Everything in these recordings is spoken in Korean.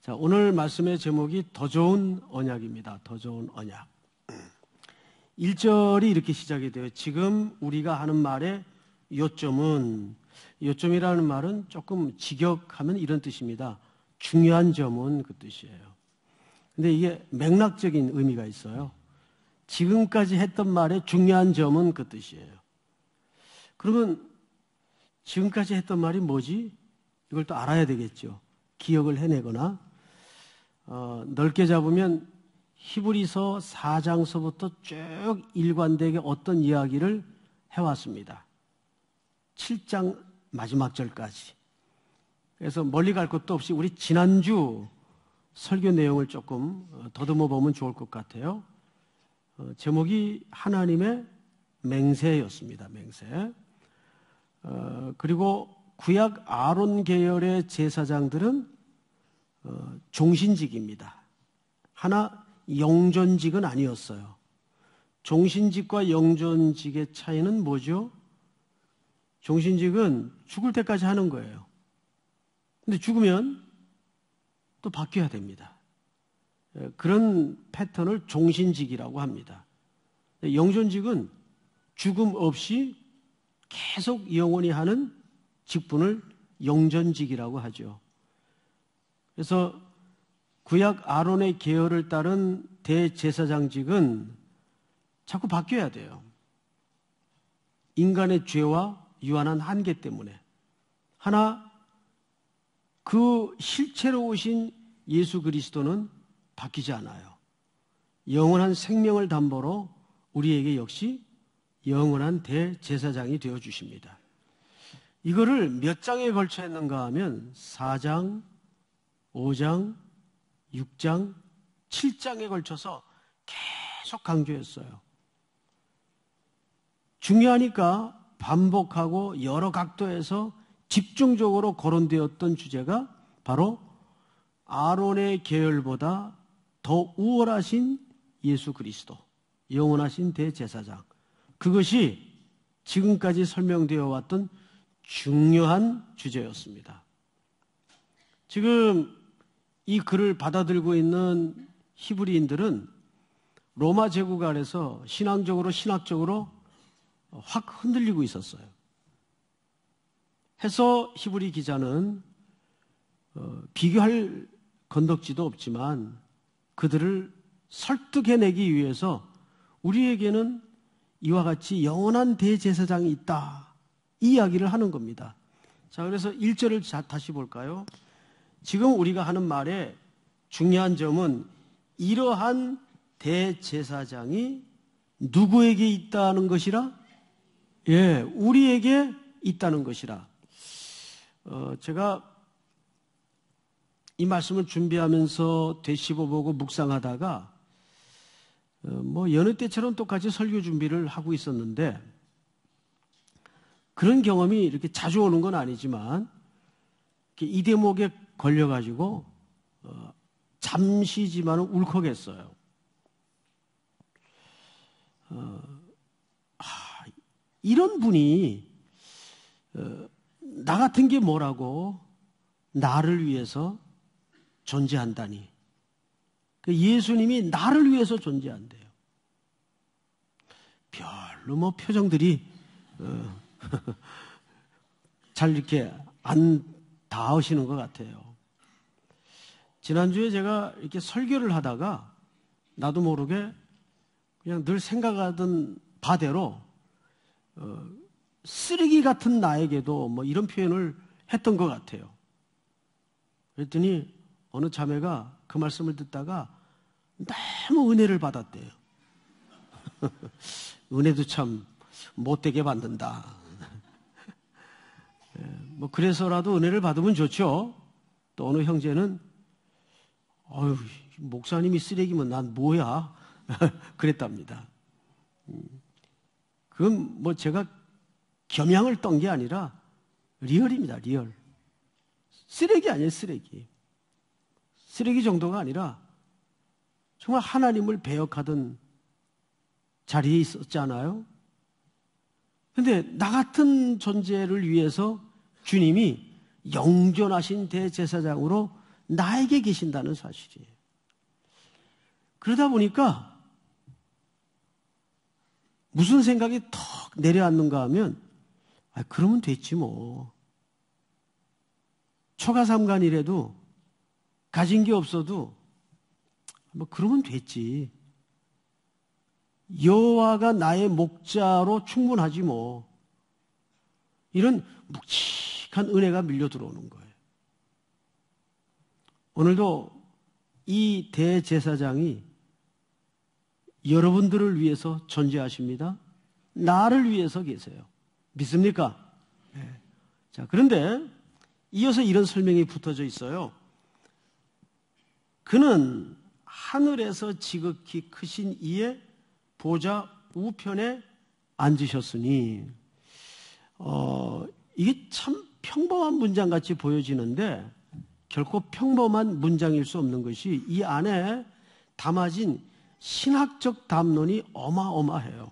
자, 오늘 말씀의 제목이 더 좋은 언약입니다. 더 좋은 언약. 1절이 이렇게 시작이 돼요. 지금 우리가 하는 말의 요점은, 요점이라는 말은 조금 직역하면 이런 뜻입니다. 중요한 점은 그 뜻이에요. 근데 이게 맥락적인 의미가 있어요. 지금까지 했던 말의 중요한 점은 그 뜻이에요. 그러면 지금까지 했던 말이 뭐지? 이걸 또 알아야 되겠죠. 기억을 해내거나 어, 넓게 잡으면 히브리서 4장서부터 쭉 일관되게 어떤 이야기를 해왔습니다. 7장 마지막 절까지. 그래서 멀리 갈 것도 없이 우리 지난주 설교 내용을 조금 어, 더듬어 보면 좋을 것 같아요. 어, 제목이 하나님의 맹세였습니다. 맹세. 어, 그리고 구약 아론 계열의 제사장들은 어, 종신직입니다. 하나 영전직은 아니었어요. 종신직과 영전직의 차이는 뭐죠? 종신직은 죽을 때까지 하는 거예요. 근데 죽으면 또 바뀌어야 됩니다. 예, 그런 패턴을 종신직이라고 합니다. 영전직은 죽음 없이 계속 영원히 하는 직분을 영전직이라고 하죠. 그래서 구약 아론의 계열을 따른 대제사장직은 자꾸 바뀌어야 돼요. 인간의 죄와 유한한 한계 때문에. 하나, 그 실체로 오신 예수 그리스도는 바뀌지 않아요. 영원한 생명을 담보로 우리에게 역시 영원한 대제사장이 되어 주십니다. 이거를 몇 장에 걸쳐 했는가 하면 4장, 5장, 6장, 7장에 걸쳐서 계속 강조했어요. 중요하니까 반복하고 여러 각도에서 집중적으로 거론되었던 주제가 바로 아론의 계열보다 더 우월하신 예수 그리스도, 영원하신 대제사장. 그것이 지금까지 설명되어 왔던 중요한 주제였습니다. 지금 이 글을 받아들고 있는 히브리인들은 로마 제국 아래서 신앙적으로 신학적으로 확 흔들리고 있었어요. 해서 히브리 기자는 어, 비교할 건덕지도 없지만 그들을 설득해내기 위해서 우리에게는 이와 같이 영원한 대제사장이 있다. 이 이야기를 하는 겁니다. 자, 그래서 1절을 다시 볼까요? 지금 우리가 하는 말의 중요한 점은 이러한 대제사장이 누구에게 있다는 것이라? 예, 우리에게 있다는 것이라. 어, 제가 이 말씀을 준비하면서 되씹어보고 묵상하다가 어, 뭐 여느 때처럼 똑같이 설교 준비를 하고 있었는데 그런 경험이 이렇게 자주 오는 건 아니지만 이 대목에 걸려가지고 어, 잠시지만 울컥했어요. 어, 아, 이런 분이 어, 나 같은 게 뭐라고 나를 위해서 존재한다니. 그 예수님이 나를 위해서 존재한대요. 별로 뭐 표정들이 어, 잘 이렇게 안 닿으시는 것 같아요. 지난주에 제가 이렇게 설교를 하다가 나도 모르게 그냥 늘 생각하던 바대로 어, 쓰레기 같은 나에게도 뭐 이런 표현을 했던 것 같아요. 그랬더니 어느 자매가 그 말씀을 듣다가 너무 은혜를 받았대요. 은혜도 참 못되게 받는다. 예, 뭐 그래서라도 은혜를 받으면 좋죠. 또 어느 형제는 어휴 목사님이 쓰레기면 난 뭐야 그랬답니다. 음, 그건 뭐 제가 겸양을 떤 게 아니라 real입니다. real. 쓰레기 아니에요. 쓰레기. 쓰레기 정도가 아니라 정말 하나님을 배역하던 자리에 있었잖아요. 근데 나 같은 존재를 위해서 주님이 영존하신 대제사장으로 나에게 계신다는 사실이에요. 그러다 보니까 무슨 생각이 턱 내려앉는가 하면 아, 그러면 됐지 뭐. 초가삼간이라도 가진 게 없어도 뭐 그러면 됐지. 여호와가 나의 목자로 충분하지 뭐. 이런 묵직한 은혜가 밀려 들어오는 거예요. 오늘도 이 대제사장이 여러분들을 위해서 존재하십니다. 나를 위해서 계세요. 믿습니까? 네. 자, 그런데 이어서 이런 설명이 붙어져 있어요. 그는 하늘에서 지극히 크신 이의 보좌 우편에 앉으셨으니, 어, 이게 참 평범한 문장 같이 보여지는데, 결코 평범한 문장일 수 없는 것이 이 안에 담아진 신학적 담론이 어마어마해요.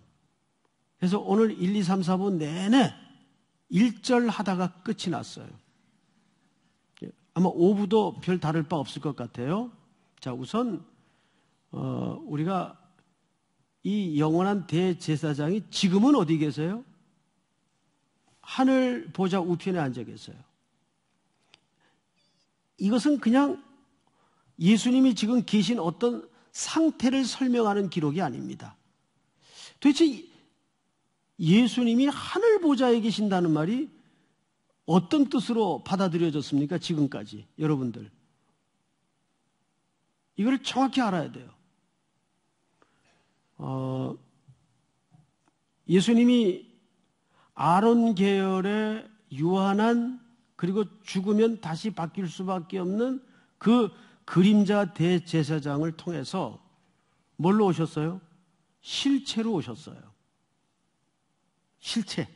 그래서 오늘 1, 2, 3, 4부 내내 1절 하다가 끝이 났어요. 아마 5부도 별 다를 바 없을 것 같아요. 자, 우선, 어, 우리가 이 영원한 대제사장이 지금은 어디 계세요? 하늘 보좌 우편에 앉아 계세요. 이것은 그냥 예수님이 지금 계신 어떤 상태를 설명하는 기록이 아닙니다. 도대체 예수님이 하늘 보좌에 계신다는 말이 어떤 뜻으로 받아들여졌습니까? 지금까지 여러분들. 이걸 정확히 알아야 돼요. 어, 예수님이 아론 계열의 유한한 그리고 죽으면 다시 바뀔 수밖에 없는 그 그림자 대제사장을 통해서 뭘로 오셨어요? 실체로 오셨어요. 실체.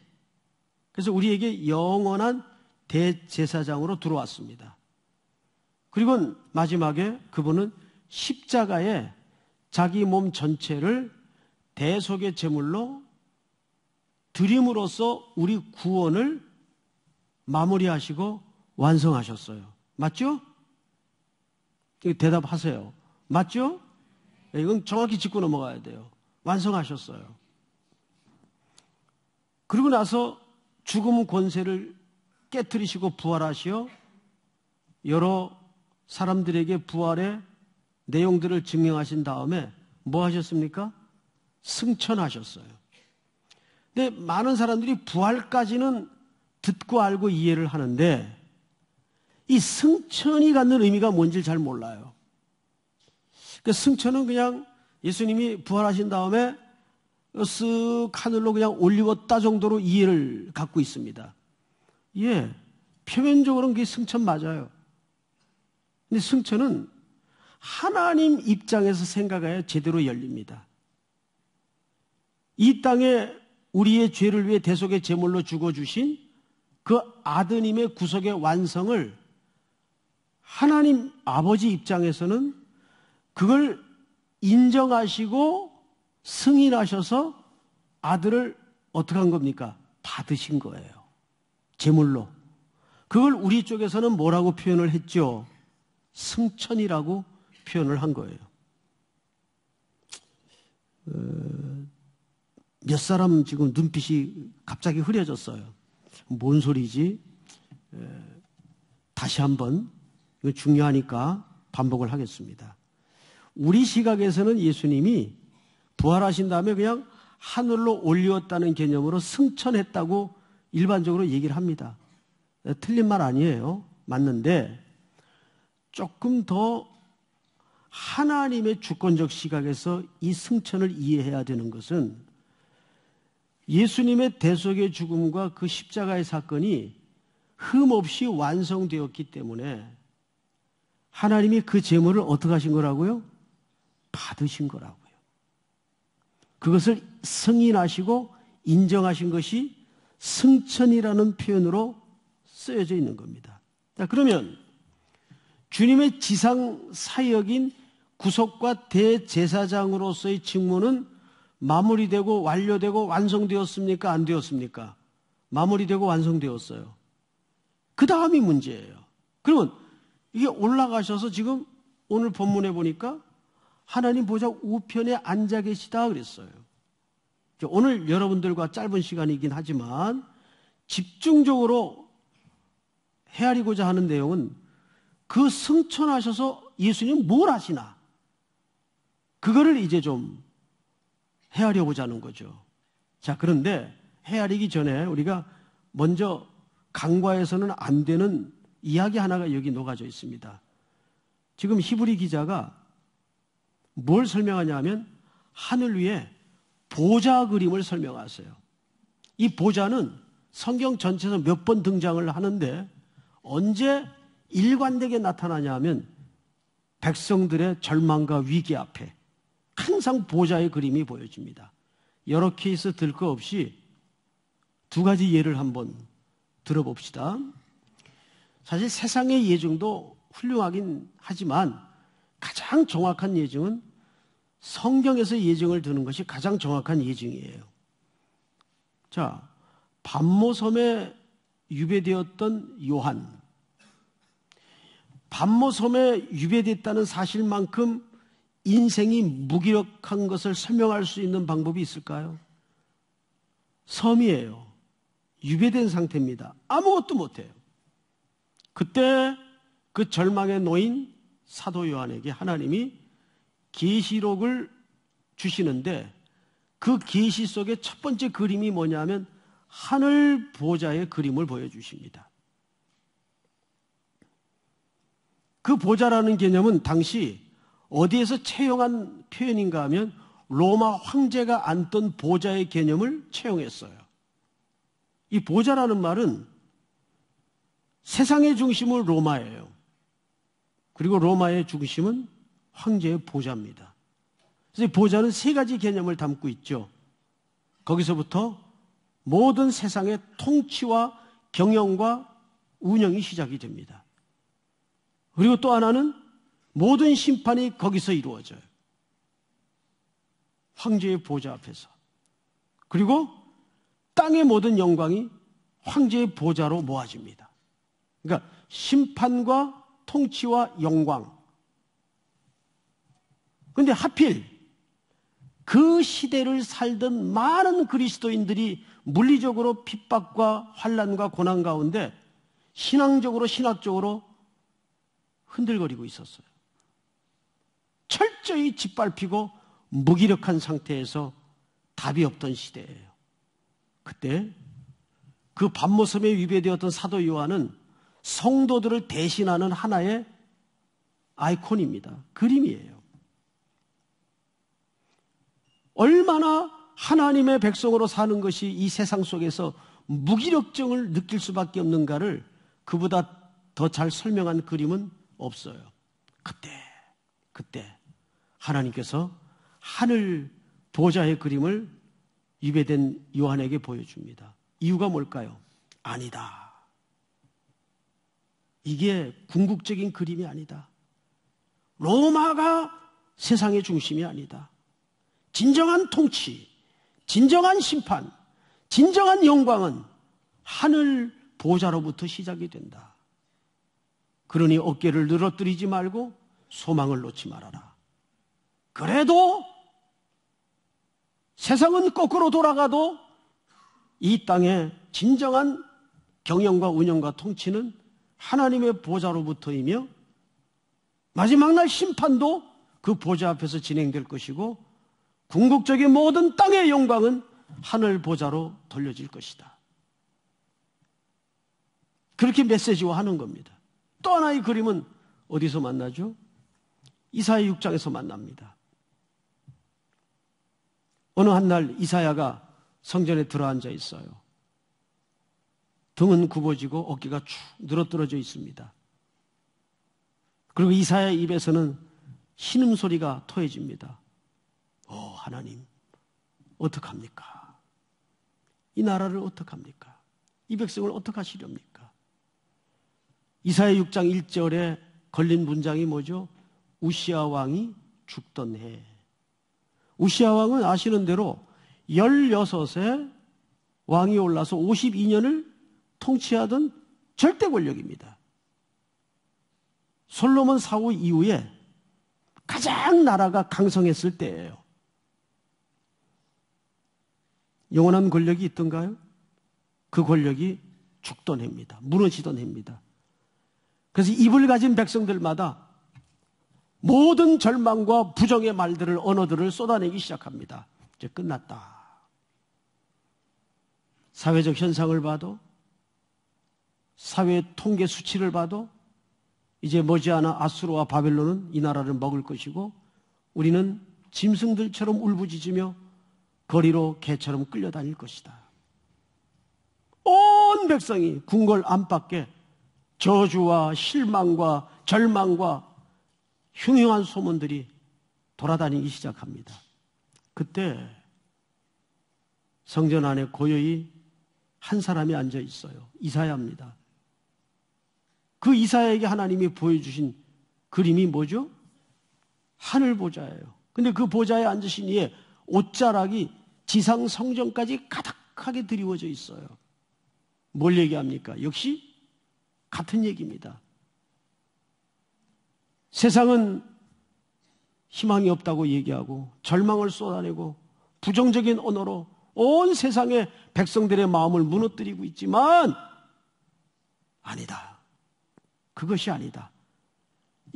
그래서 우리에게 영원한 대제사장으로 들어왔습니다. 그리고 마지막에 그분은 십자가에 자기 몸 전체를 대속의 제물로 드림으로써 우리 구원을 마무리하시고 완성하셨어요. 맞죠? 대답하세요. 맞죠? 네, 이건 정확히 짚고 넘어가야 돼요. 완성하셨어요. 그리고 나서 죽음 권세를 깨뜨리시고 부활하시어 여러 사람들에게 부활의 내용들을 증명하신 다음에 뭐 하셨습니까? 승천하셨어요. 근데 많은 사람들이 부활까지는 듣고 알고 이해를 하는데 이 승천이 갖는 의미가 뭔지 잘 몰라요. 그 승천은 그냥 예수님이 부활하신 다음에 쓱 하늘로 그냥 올리웠다 정도로 이해를 갖고 있습니다. 예, 표면적으로는 그게 승천 맞아요. 근데 승천은 하나님 입장에서 생각해야 제대로 열립니다. 이 땅에 우리의 죄를 위해 대속의 제물로 죽어주신 그 아드님의 구속의 완성을 하나님 아버지 입장에서는 그걸 인정하시고 승인하셔서 아들을 어떻게 한 겁니까? 받으신 거예요. 제물로. 그걸 우리 쪽에서는 뭐라고 표현을 했죠? 승천이라고 표현을 한 거예요. 어, 몇 사람 지금 눈빛이 갑자기 흐려졌어요. 뭔 소리지? 에, 다시 한번 이거 중요하니까 반복을 하겠습니다. 우리 시각에서는 예수님이 부활하신 다음에 그냥 하늘로 올리웠다는 개념으로 승천했다고 일반적으로 얘기를 합니다. 틀린 말 아니에요. 맞는데 조금 더 하나님의 주권적 시각에서 이 승천을 이해해야 되는 것은 예수님의 대속의 죽음과 그 십자가의 사건이 흠없이 완성되었기 때문에 하나님이 그 재물을 어떻게 하신 거라고요? 받으신 거라고요. 그것을 승인하시고 인정하신 것이 승천이라는 표현으로 쓰여져 있는 겁니다. 자, 그러면 주님의 지상 사역인 구속과 대제사장으로서의 직무는 마무리되고 완료되고 완성되었습니까? 안 되었습니까? 마무리되고 완성되었어요. 그 다음이 문제예요. 그러면 이게 올라가셔서 지금 오늘 본문에 보니까 하나님 보좌 우편에 앉아 계시다 그랬어요. 오늘 여러분들과 짧은 시간이긴 하지만 집중적으로 헤아리고자 하는 내용은 그 승천하셔서 예수님 뭘 하시나? 그거를 이제 좀 헤아려 보자 하는 거죠. 자, 그런데 헤아리기 전에 우리가 먼저 강과에서는 안 되는 이야기 하나가 여기 녹아져 있습니다. 지금 히브리 기자가 뭘 설명하냐 하면 하늘 위에 보좌 그림을 설명하세요. 이 보좌는 성경 전체에서 몇 번 등장을 하는데 언제 일관되게 나타나냐 하면 백성들의 절망과 위기 앞에 항상 보좌의 그림이 보여집니다. 여러 케이스 들 거 없이 두 가지 예를 한번 들어봅시다. 사실 세상의 예증도 훌륭하긴 하지만 가장 정확한 예증은 성경에서 예증을 드는 것이 가장 정확한 예증이에요. 자, 반모섬에 유배되었던 요한. 반모섬에 유배됐다는 사실만큼 인생이 무기력한 것을 설명할 수 있는 방법이 있을까요? 섬이에요. 유배된 상태입니다. 아무것도 못해요. 그때 그 절망에 놓인 사도 요한에게 하나님이 계시록을 주시는데 그 계시 속의 첫 번째 그림이 뭐냐면 하늘 보좌의 그림을 보여주십니다. 그 보좌라는 개념은 당시 어디에서 채용한 표현인가 하면 로마 황제가 앉던 보좌의 개념을 채용했어요. 이 보좌라는 말은 세상의 중심은 로마예요. 그리고 로마의 중심은 황제의 보좌입니다. 그래서 보좌는 세 가지 개념을 담고 있죠. 거기서부터 모든 세상의 통치와 경영과 운영이 시작이 됩니다. 그리고 또 하나는 모든 심판이 거기서 이루어져요. 황제의 보좌 앞에서. 그리고 땅의 모든 영광이 황제의 보좌로 모아집니다. 그러니까 심판과 통치와 영광. 그런데 하필 그 시대를 살던 많은 그리스도인들이 물리적으로 핍박과 환란과 고난 가운데 신앙적으로 신학적으로 흔들거리고 있었어요. 철저히 짓밟히고 무기력한 상태에서 답이 없던 시대예요. 그때 그 밤모섬에 위배되었던 사도 요한은 성도들을 대신하는 하나의 아이콘입니다. 그림이에요. 얼마나 하나님의 백성으로 사는 것이 이 세상 속에서 무기력증을 느낄 수밖에 없는가를 그보다 더 잘 설명한 그림은 없어요. 그때, 그때 하나님께서 하늘 보좌의 그림을 입에된 요한에게 보여줍니다. 이유가 뭘까요? 아니다. 이게 궁극적인 그림이 아니다. 로마가 세상의 중심이 아니다. 진정한 통치, 진정한 심판, 진정한 영광은 하늘 보좌로부터 시작이 된다. 그러니 어깨를 늘어뜨리지 말고 소망을 놓지 말아라. 그래도 세상은 거꾸로 돌아가도 이 땅의 진정한 경영과 운영과 통치는 하나님의 보좌로부터이며 마지막 날 심판도 그 보좌 앞에서 진행될 것이고 궁극적인 모든 땅의 영광은 하늘 보좌로 돌려질 것이다. 그렇게 메시지화 하는 겁니다. 또 하나의 그림은 어디서 만나죠? 이사야 6장에서 만납니다. 어느 한 날 이사야가 성전에 들어앉아 있어요. 등은 굽어지고 어깨가 축 늘어떨어져 있습니다. 그리고 이사야 입에서는 신음 소리가 토해집니다. 오, 하나님, 어떡합니까? 이 나라를 어떡합니까? 이 백성을 어떡하시렵니까? 이사야 6장 1절에 걸린 문장이 뭐죠? 우시아 왕이 죽던 해. 우시아 왕은 아시는 대로 16세 왕이 올라서 52년을 통치하던 절대 권력입니다. 솔로몬 사후 이후에 가장 나라가 강성했을 때예요. 영원한 권력이 있던가요? 그 권력이 죽던 해입니다. 무너지던 해입니다. 그래서 입을 가진 백성들마다 모든 절망과 부정의 말들을 언어들을 쏟아내기 시작합니다. 이제 끝났다. 사회적 현상을 봐도 사회 통계 수치를 봐도 이제 머지않아 아수르와 바벨론은 이 나라를 먹을 것이고 우리는 짐승들처럼 울부짖으며 거리로 개처럼 끌려다닐 것이다. 온 백성이 궁궐 안팎에 저주와 실망과 절망과 흉흉한 소문들이 돌아다니기 시작합니다. 그때 성전 안에 고요히 한 사람이 앉아 있어요. 이사야입니다. 그 이사야에게 하나님이 보여주신 그림이 뭐죠? 하늘 보좌예요. 근데 그 보좌에 앉으신 이에 옷자락이 지상 성전까지 가득하게 드리워져 있어요. 뭘 얘기합니까? 역시 같은 얘기입니다. 세상은 희망이 없다고 얘기하고 절망을 쏟아내고 부정적인 언어로 온 세상의 백성들의 마음을 무너뜨리고 있지만 아니다. 그것이 아니다.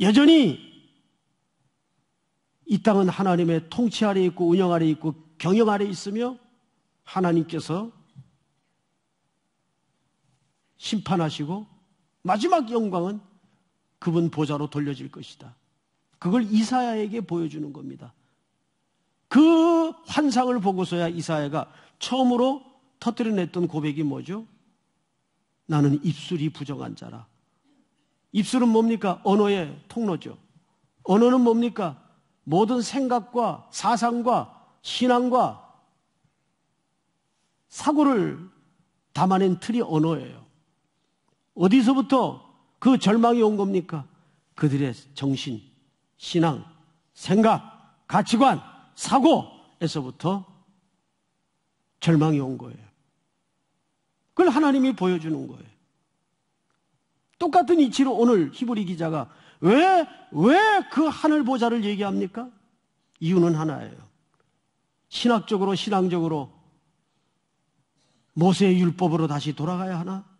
여전히 이 땅은 하나님의 통치 아래 있고 운영 아래 있고 경영 아래 있으며 하나님께서 심판하시고 마지막 영광은 그분 보좌로 돌려질 것이다. 그걸 이사야에게 보여주는 겁니다. 그 환상을 보고서야 이사야가 처음으로 터뜨려냈던 고백이 뭐죠? 나는 입술이 부정한 자라. 입술은 뭡니까? 언어의 통로죠. 언어는 뭡니까? 모든 생각과 사상과 신앙과 사고를 담아낸 틀이 언어예요. 어디서부터 그 절망이 온 겁니까? 그들의 정신, 신앙, 생각, 가치관, 사고에서부터 절망이 온 거예요. 그걸 하나님이 보여주는 거예요. 똑같은 이치로 오늘 히브리 기자가 왜, 왜 그 하늘 보좌를 얘기합니까? 이유는 하나예요. 신학적으로, 신앙적으로 모세의 율법으로 다시 돌아가야 하나?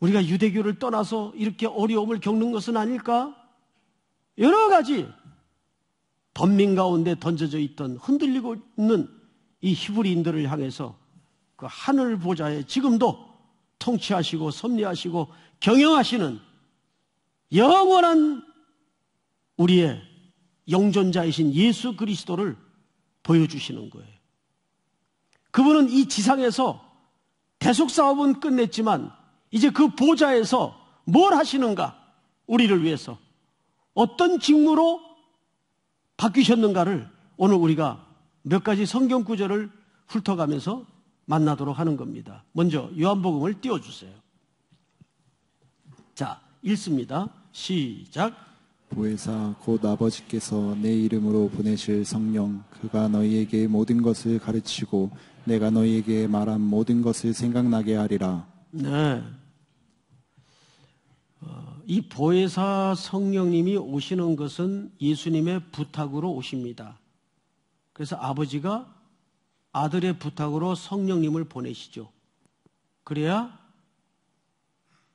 우리가 유대교를 떠나서 이렇게 어려움을 겪는 것은 아닐까? 여러 가지 번민 가운데 던져져 있던 흔들리고 있는 이 히브리인들을 향해서 그 하늘 보좌에 지금도 통치하시고 섭리하시고 경영하시는 영원한 우리의 영존자이신 예수 그리스도를 보여주시는 거예요. 그분은 이 지상에서 대속 사업은 끝냈지만 이제 그 보좌에서 뭘 하시는가? 우리를 위해서 어떤 직무로 바뀌셨는가를 오늘 우리가 몇 가지 성경 구절을 훑어가면서 만나도록 하는 겁니다. 먼저 요한복음을 띄워주세요. 자, 읽습니다. 시작. 보혜사 곧 아버지께서 내 이름으로 보내실 성령 그가 너희에게 모든 것을 가르치고 내가 너희에게 말한 모든 것을 생각나게 하리라. 네. 어, 이 보혜사 성령님이 오시는 것은 예수님의 부탁으로 오십니다. 그래서 아버지가 아들의 부탁으로 성령님을 보내시죠. 그래야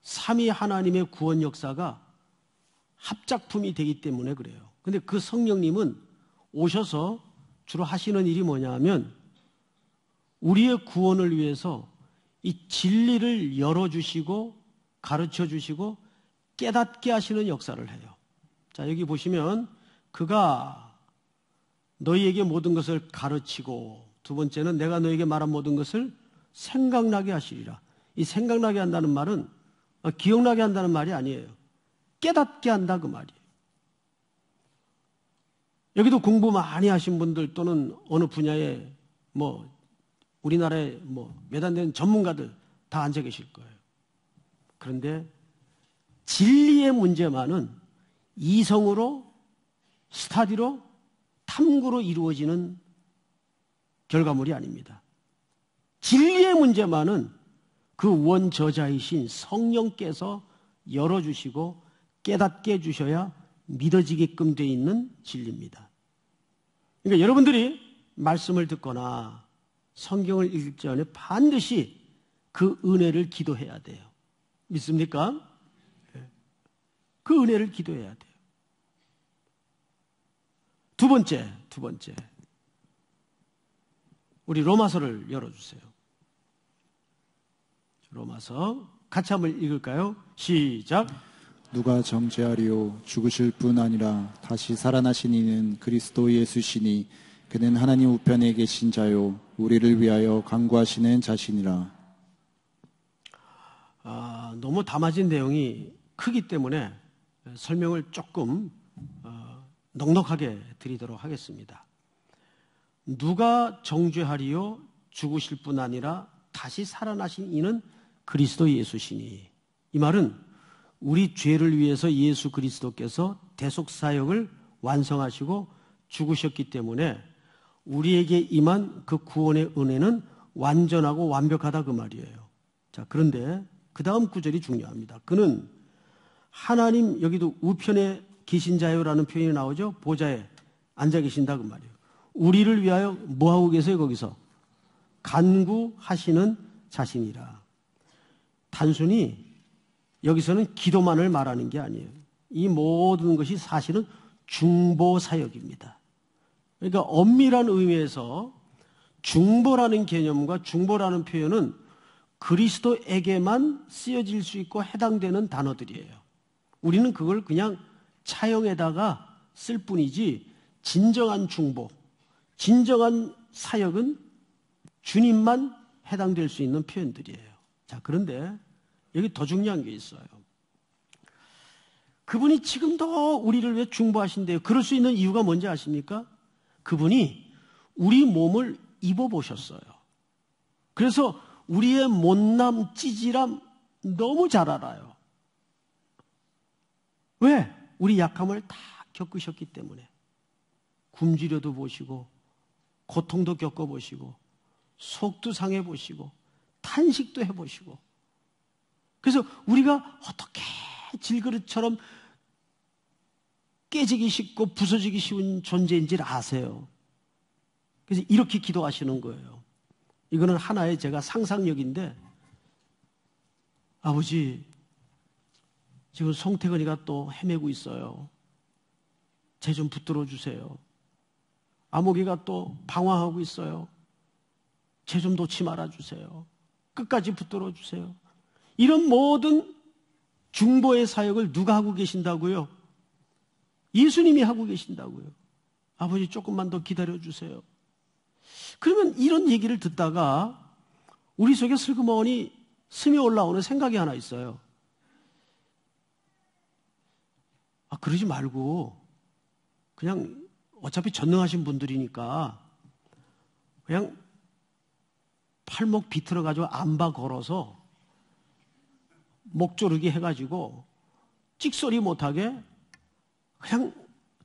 삼위 하나님의 구원 역사가 합작품이 되기 때문에 그래요. 근데 그 성령님은 오셔서 주로 하시는 일이 뭐냐 하면 우리의 구원을 위해서 이 진리를 열어주시고 가르쳐 주시고 깨닫게 하시는 역사를 해요. 자, 여기 보시면 그가 너희에게 모든 것을 가르치고 두 번째는 내가 너에게 말한 모든 것을 생각나게 하시리라. 이 생각나게 한다는 말은 어, 기억나게 한다는 말이 아니에요. 깨닫게 한다 그 말이에요. 여기도 공부 많이 하신 분들 또는 어느 분야에 뭐 우리나라에 뭐 매단된 전문가들 다 앉아 계실 거예요. 그런데 진리의 문제만은 이성으로 스타디로 탐구로 이루어지는 결과물이 아닙니다. 진리의 문제만은 그 원저자이신 성령께서 열어주시고 깨닫게 해주셔야 믿어지게끔 돼 있는 진리입니다. 그러니까 여러분들이 말씀을 듣거나 성경을 읽기 전에 반드시 그 은혜를 기도해야 돼요. 믿습니까? 예. 그 은혜를 기도해야 돼요. 두 번째, 두 번째. 우리 로마서를 열어주세요. 로마서 같이 한번 읽을까요? 시작. 누가 정죄하리요 죽으실 뿐 아니라 다시 살아나신 이는 그리스도 예수시니 그는 하나님 우편에 계신 자요 우리를 위하여 강구하시는 자신이라. 아, 너무 담아진 내용이 크기 때문에 설명을 조금 어, 넉넉하게 드리도록 하겠습니다. 누가 정죄하리요 죽으실 뿐 아니라 다시 살아나신 이는 그리스도 예수시니 이 말은 우리 죄를 위해서 예수 그리스도께서 대속 사역을 완성하시고 죽으셨기 때문에 우리에게 임한 그 구원의 은혜는 완전하고 완벽하다 그 말이에요. 자, 그런데 그 다음 구절이 중요합니다. 그는 하나님 여기도 우편에 계신 자요라는 표현이 나오죠. 보좌에 앉아 계신다 그 말이에요. 우리를 위하여 뭐 하고 계세요 거기서 간구하시는 자신이라. 단순히 여기서는 기도만을 말하는 게 아니에요. 이 모든 것이 사실은 중보 사역입니다. 그러니까 엄밀한 의미에서 중보라는 개념과 중보라는 표현은 그리스도에게만 쓰여질 수 있고 해당되는 단어들이에요. 우리는 그걸 그냥 차용에다가 쓸 뿐이지 진정한 중보, 진정한 사역은 주님만 해당될 수 있는 표현들이에요. 자, 그런데 여기 더 중요한 게 있어요. 그분이 지금도 우리를 왜 중보하신대요? 그럴 수 있는 이유가 뭔지 아십니까? 그분이 우리 몸을 입어보셨어요. 그래서 우리의 못남, 찌질함 너무 잘 알아요. 왜? 우리 약함을 다 겪으셨기 때문에. 굶주려도 보시고, 고통도 겪어보시고, 속도 상해보시고, 탄식도 해보시고, 그래서 우리가 어떻게 질그릇처럼 깨지기 쉽고 부서지기 쉬운 존재인지를 아세요. 그래서 이렇게 기도하시는 거예요. 이거는 하나의 제가 상상력인데, 아버지, 지금 송태근이가 또 헤매고 있어요. 제 좀 붙들어 주세요. 아모기가 또 방황하고 있어요. 제 좀 놓지 말아 주세요. 끝까지 붙들어 주세요. 이런 모든 중보의 사역을 누가 하고 계신다고요? 예수님이 하고 계신다고요. 아버지 조금만 더 기다려 주세요. 그러면 이런 얘기를 듣다가 우리 속에 슬그머니 스며 올라오는 생각이 하나 있어요. 아, 그러지 말고 그냥 어차피 전능하신 분들이니까 그냥 팔목 비틀어 가지고 안바 걸어서 목조르기 해가지고 찍소리 못하게 그냥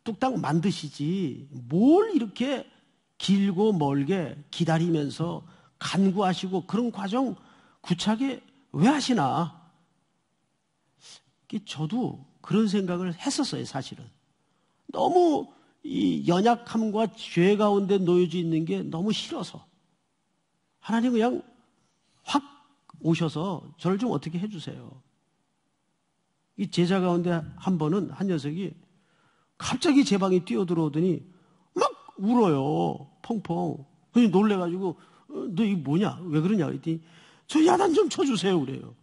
뚝딱 만드시지 뭘 이렇게 길고 멀게 기다리면서 간구하시고 그런 과정 구차하게 왜 하시나? 저도 그런 생각을 했었어요, 사실은. 너무 이 연약함과 죄 가운데 놓여져 있는 게 너무 싫어서. 하나님 그냥 확 오셔서 저를 좀 어떻게 해주세요. 이 제자 가운데 한 번은 한 녀석이 갑자기 제 방에 뛰어들어오더니 막 울어요. 펑펑. 그래서 놀래가지고 어, 너 이게 뭐냐? 왜 그러냐? 그랬더니 저 야단 좀 쳐주세요. 그래요.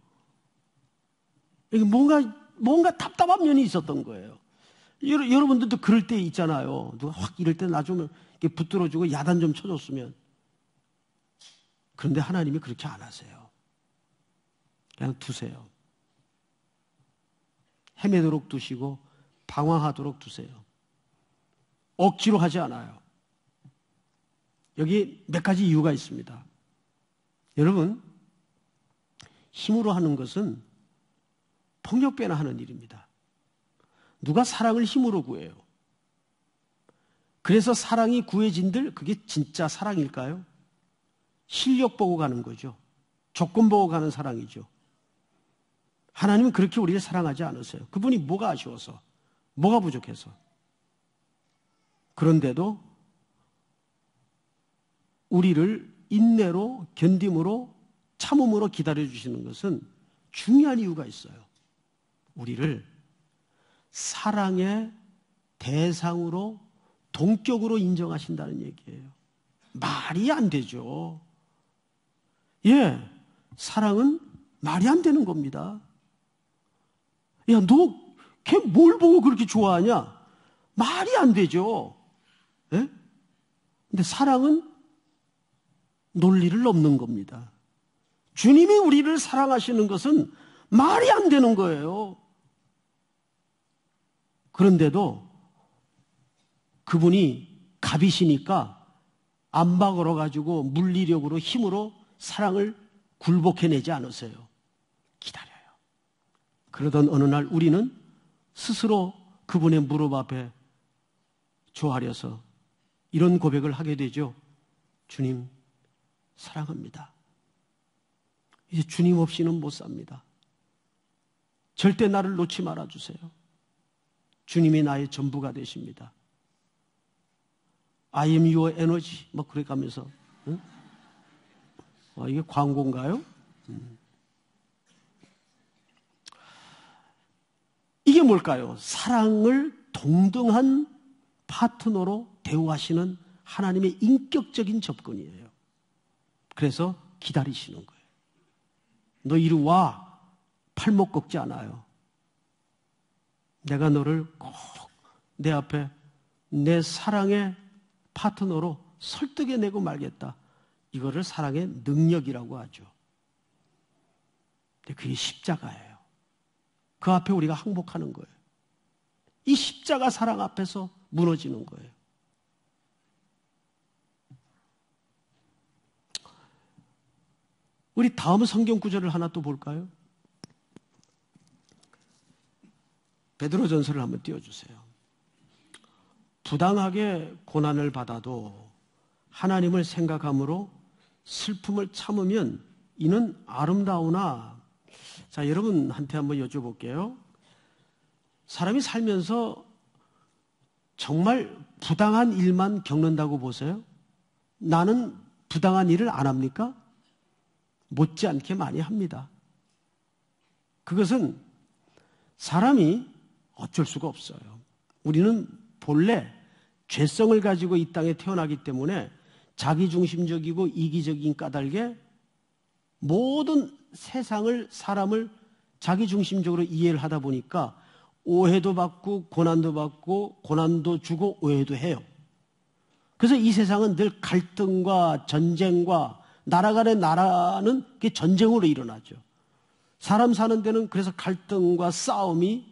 뭔가 뭔가 답답한 면이 있었던 거예요. 여러, 분들도 그럴 때 있잖아요. 누가 확 이럴 때 나 좀 붙들어주고 야단 좀 쳐줬으면. 그런데 하나님이 그렇게 안 하세요. 그냥 두세요. 헤매도록 두시고 방황하도록 두세요. 억지로 하지 않아요. 여기 몇 가지 이유가 있습니다. 여러분, 힘으로 하는 것은 폭력 배나 하는 일입니다. 누가 사랑을 힘으로 구해요? 그래서 사랑이 구해진들 그게 진짜 사랑일까요? 실력 보고 가는 거죠. 조건 보고 가는 사랑이죠. 하나님은 그렇게 우리를 사랑하지 않으세요. 그분이 뭐가 아쉬워서, 뭐가 부족해서. 그런데도 우리를 인내로, 견딤으로, 참음으로 기다려주시는 것은 중요한 이유가 있어요. 우리를 사랑의 대상으로 동격으로 인정하신다는 얘기예요. 말이 안 되죠. 예, 사랑은 말이 안 되는 겁니다. 야, 너, 걔 뭘 보고 그렇게 좋아하냐? 말이 안 되죠. 예? 근데 사랑은 논리를 넘는 겁니다. 주님이 우리를 사랑하시는 것은 말이 안 되는 거예요. 그런데도 그분이 갑이시니까 안박으로 가지고 물리력으로 힘으로 사랑을 굴복해내지 않으세요. 기다려요. 그러던 어느 날 우리는 스스로 그분의 무릎 앞에 조아려서 이런 고백을 하게 되죠. 주님, 사랑합니다. 이제 주님 없이는 못 삽니다. 절대 나를 놓지 말아 주세요. 주님이 나의 전부가 되십니다. I am your energy. 막 그래 가면서. 응? 어, 이게 광고인가요? 음. 이게 뭘까요? 사랑을 동등한 파트너로 대우하시는 하나님의 인격적인 접근이에요. 그래서 기다리시는 거예요. 너 이리 와. 팔목 꺾지 않아요. 내가 너를 꼭 내 앞에 내 사랑의 파트너로 설득해내고 말겠다. 이거를 사랑의 능력이라고 하죠. 근데 그게 십자가예요. 그 앞에 우리가 항복하는 거예요. 이 십자가 사랑 앞에서 무너지는 거예요. 우리 다음 성경 구절을 하나 또 볼까요? 베드로 전설을 한번 띄워주세요. 부당하게 고난을 받아도 하나님을 생각함으로 슬픔을 참으면 이는 아름다우나 자 여러분한테 한번 여쭤볼게요. 사람이 살면서 정말 부당한 일만 겪는다고 보세요? 나는 부당한 일을 안 합니까? 못지않게 많이 합니다. 그것은 사람이 어쩔 수가 없어요. 우리는 본래 죄성을 가지고 이 땅에 태어나기 때문에 자기중심적이고 이기적인 까닭에 모든 세상을 사람을 자기중심적으로 이해를 하다 보니까 오해도 받고 고난도 받고 고난도 주고 오해도 해요. 그래서 이 세상은 늘 갈등과 전쟁과 나라 간의 나라는 그 전쟁으로 일어나죠. 사람 사는 데는 그래서 갈등과 싸움이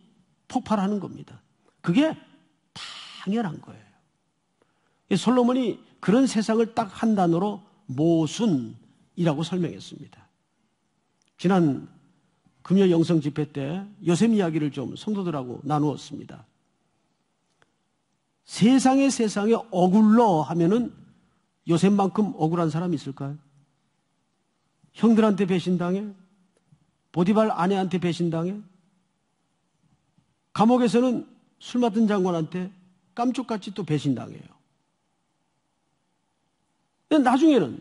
폭발하는 겁니다. 그게 당연한 거예요. 솔로몬이 그런 세상을 딱 한 단어로 모순이라고 설명했습니다. 지난 금요 영성 집회 때 요셉 이야기를 좀 성도들하고 나누었습니다. 세상에 세상에 억울러 하면은 요셉만큼 억울한 사람이 있을까요? 형들한테 배신당해? 보디발 아내한테 배신당해? 감옥에서는 술 맡은 장관한테 깜짝같이 또 배신당해요. 나중에는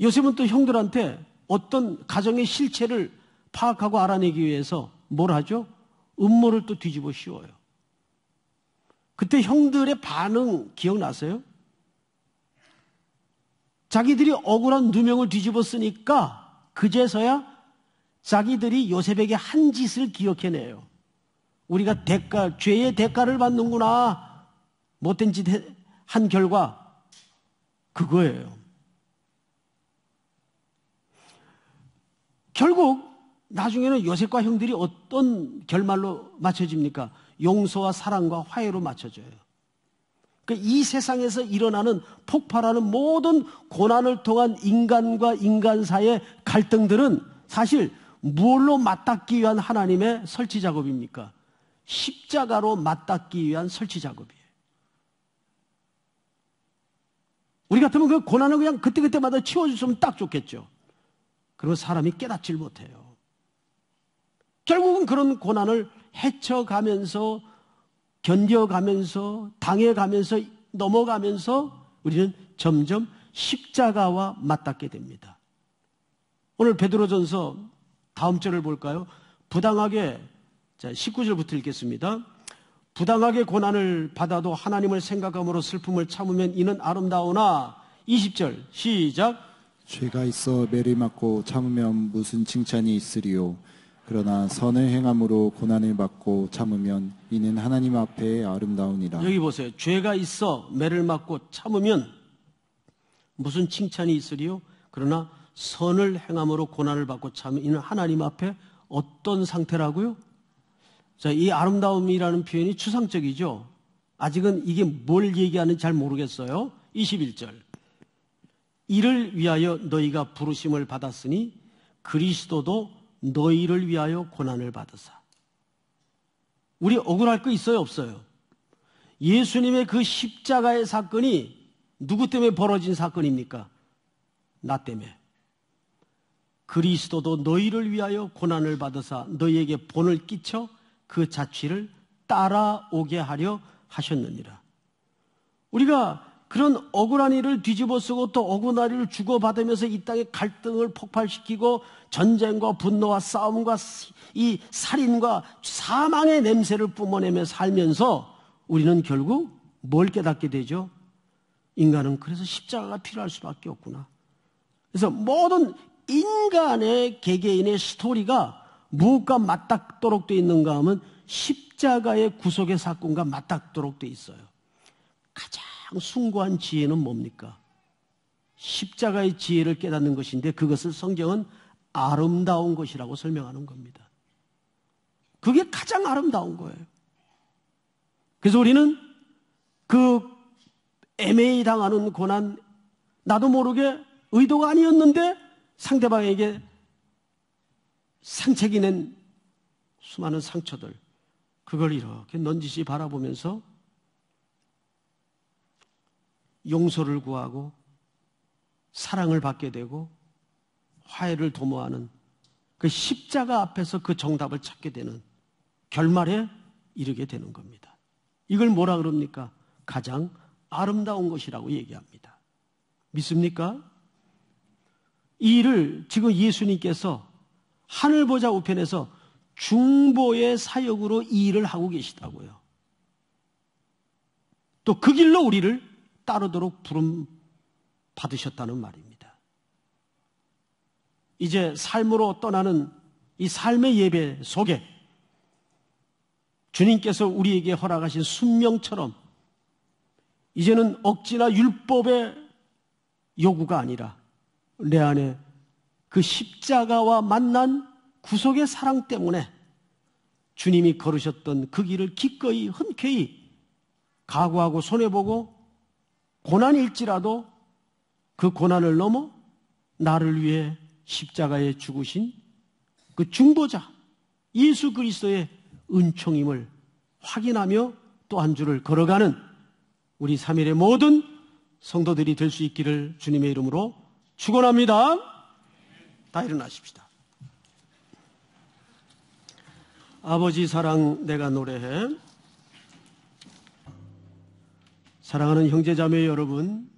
요셉은 또 형들한테 어떤 가정의 실체를 파악하고 알아내기 위해서 뭘 하죠? 음모를 또 뒤집어 씌워요. 그때 형들의 반응 기억나세요? 자기들이 억울한 누명을 뒤집어 쓰니까 그제서야 자기들이 요셉에게 한 짓을 기억해내요. 우리가 대가, 죄의 대가를 받는구나. 못된 짓 한 결과, 그거예요. 결국, 나중에는 요셉과 형들이 어떤 결말로 맞춰집니까? 용서와 사랑과 화해로 맞춰져요. 그러니까 이 세상에서 일어나는 폭발하는 모든 고난을 통한 인간과 인간 사이의 갈등들은 사실 무엇로 맞닿기 위한 하나님의 설치 작업입니까? 십자가로 맞닿기 위한 설치 작업이에요. 우리 같으면 그 고난을 그냥 그때그때마다 치워주시면 딱 좋겠죠. 그러면 사람이 깨닫질 못해요. 결국은 그런 고난을 헤쳐가면서 견뎌가면서 당해가면서 넘어가면서 우리는 점점 십자가와 맞닿게 됩니다. 오늘 베드로전서 다음 절을 볼까요? 부당하게 자 19절부터 읽겠습니다. 부당하게 고난을 받아도 하나님을 생각함으로 슬픔을 참으면 이는 아름다우나 20절 시작 죄가 있어 매를 맞고 참으면 무슨 칭찬이 있으리요 그러나 선을 행함으로 고난을 받고 참으면 이는 하나님 앞에 아름다우니라 여기 보세요. 죄가 있어 매를 맞고 참으면 무슨 칭찬이 있으리요? 그러나 선을 행함으로 고난을 받고 참으면 이는 하나님 앞에 어떤 상태라고요? 자, 이 아름다움이라는 표현이 추상적이죠. 아직은 이게 뭘 얘기하는지 잘 모르겠어요. 21절. 이를 위하여 너희가 부르심을 받았으니 그리스도도 너희를 위하여 고난을 받으사. 우리 억울할 거 있어요, 없어요? 예수님의 그 십자가의 사건이 누구 때문에 벌어진 사건입니까? 나 때문에. 그리스도도 너희를 위하여 고난을 받으사 너희에게 본을 끼쳐 그 자취를 따라오게 하려 하셨느니라. 우리가 그런 억울한 일을 뒤집어 쓰고 또 억울한 일을 주고받으면서 이 땅에 갈등을 폭발시키고 전쟁과 분노와 싸움과 이 살인과 사망의 냄새를 뿜어내며 살면서 우리는 결국 뭘 깨닫게 되죠? 인간은 그래서 십자가가 필요할 수밖에 없구나. 그래서 모든 인간의 개개인의 스토리가 무엇과 맞닥도록 되어 있는가 하면 십자가의 구속의 사건과 맞닥도록 되어 있어요. 가장 숭고한 지혜는 뭡니까? 십자가의 지혜를 깨닫는 것인데 그것을 성경은 아름다운 것이라고 설명하는 겁니다. 그게 가장 아름다운 거예요. 그래서 우리는 그 애매히 당하는 고난, 나도 모르게 의도가 아니었는데 상대방에게 상책이 낸 수많은 상처들, 그걸 이렇게 넌지시 바라보면서 용서를 구하고 사랑을 받게 되고 화해를 도모하는 그 십자가 앞에서 그 정답을 찾게 되는 결말에 이르게 되는 겁니다. 이걸 뭐라 그럽니까? 가장 아름다운 것이라고 얘기합니다. 믿습니까? 이 일을 지금 예수님께서 하늘 보자 우편에서 중보의 사역으로 이 일을 하고 계시다고요. 또 그 길로 우리를 따르도록 부름 받으셨다는 말입니다. 이제 삶으로 떠나는 이 삶의 예배 속에 주님께서 우리에게 허락하신 순명처럼 이제는 억지나 율법의 요구가 아니라 내 안에 그 십자가와 만난 구속의 사랑 때문에 주님이 걸으셨던 그 길을 기꺼이 흔쾌히 각오하고 손해보고 고난일지라도 그 고난을 넘어 나를 위해 십자가에 죽으신 그 중보자 예수 그리스도의 은총임을 확인하며 또 한 주를 걸어가는 우리 3일의 모든 성도들이 될 수 있기를 주님의 이름으로 축원합니다. 다 일어나십시다. 아버지 사랑 내가 노래해 사랑하는 형제자매 여러분,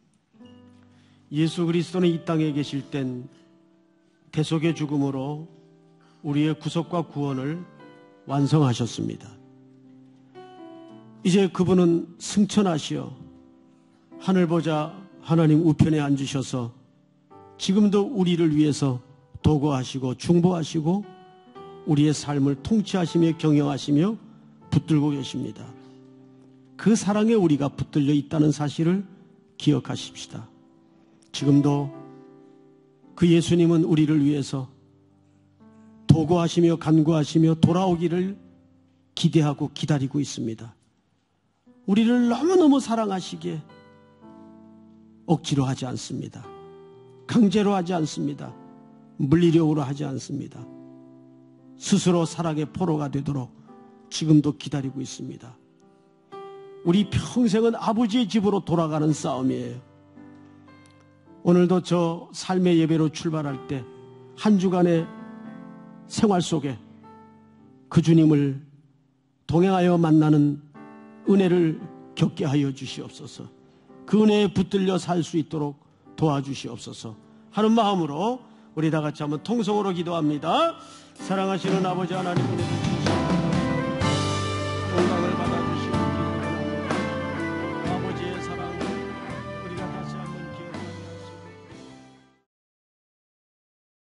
예수 그리스도는 이 땅에 계실 땐 대속의 죽음으로 우리의 구속과 구원을 완성하셨습니다. 이제 그분은 승천하시어 하늘 보자 하나님 우편에 앉으셔서 지금도 우리를 위해서 도구하시고 중보하시고 우리의 삶을 통치하시며 경영하시며 붙들고 계십니다. 그 사랑에 우리가 붙들려 있다는 사실을 기억하십시다. 지금도 그 예수님은 우리를 위해서 도구하시며 간구하시며 돌아오기를 기대하고 기다리고 있습니다. 우리를 너무너무 사랑하시기에 억지로 하지 않습니다. 강제로 하지 않습니다. 물리력으로 하지 않습니다. 스스로 사랑의 포로가 되도록 지금도 기다리고 있습니다. 우리 평생은 아버지의 집으로 돌아가는 싸움이에요. 오늘도 저 삶의 예배로 출발할 때 한 주간의 생활 속에 그 주님을 동행하여 만나는 은혜를 겪게 하여 주시옵소서. 그 은혜에 붙들려 살 수 있도록 도와주시옵소서. 하는 마음으로 우리 다 같이 한번 통성으로 기도합니다. 사랑하시는 아버지 하나님 은혜